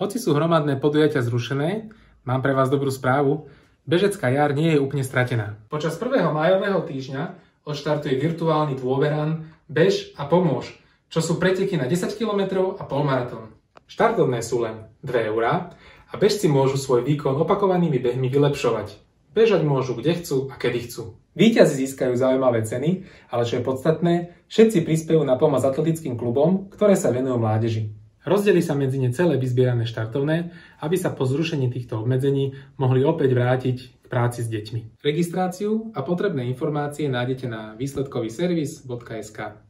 Hoci sú hromadné podujatia zrušené, mám pre vás dobrú správu. Bežecká jar nie je úplne stratená. Počas 1. majového týždňa odštartuje virtuálny dôveran Bež a pomôž, čo sú preteky na 10 km a polmaratón. Štartovné sú len 2 eurá a bežci môžu svoj výkon opakovanými behmi vylepšovať. Bežať môžu kde chcú a kedy chcú. Výťazi získajú zaujímavé ceny, ale čo je podstatné, všetci prispejú na pomoc atletickým klubom, ktoré sa venujú mládeži. Rozdeli sa medzi ne celé vyzbierané štartovné, aby sa po zrušení týchto obmedzení mohli opäť vrátiť k práci s deťmi. Registráciu a potrebné informácie nájdete na výsledkový servis.sk.